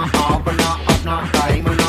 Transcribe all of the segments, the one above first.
अपना अपना अपना टाइम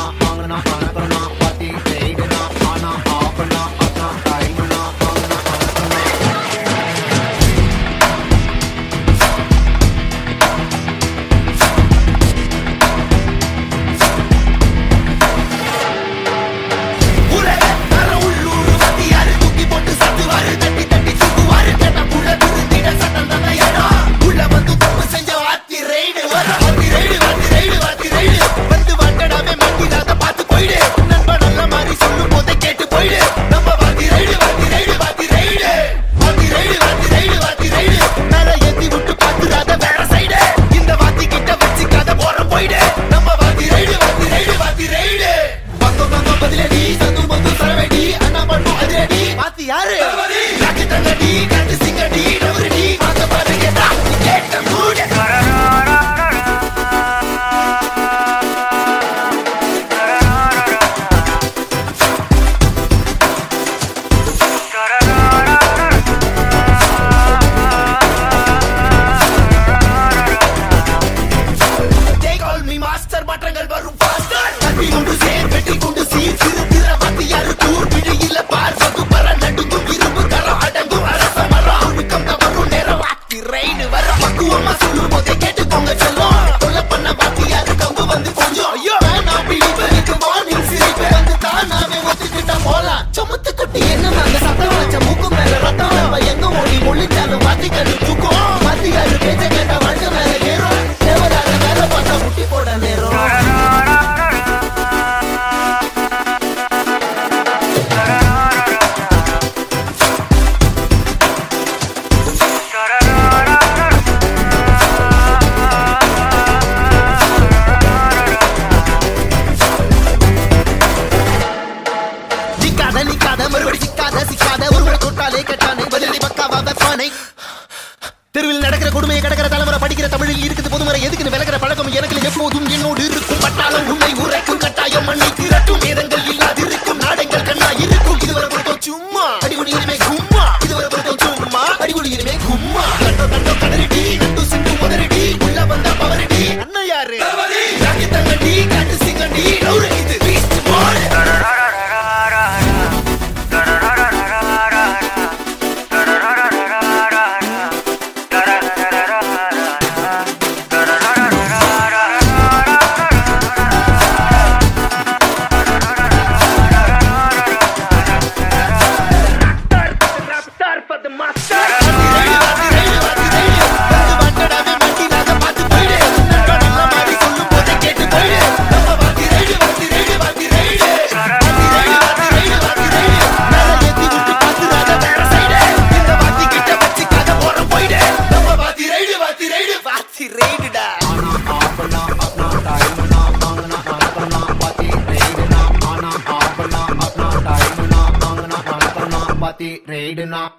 பதப்பானை தெருவில் நடக்கிற கொடுமையை கடக்கிற தலைமுறை படிக்கிற தமிழில் இருக்குது பொதுமுறை. எதுக்கு விளக்கிற பழக்கம் எனக்கு எப்போதும் என்னோடு இருக்கும். பட்டாளம் உண்மை party raid na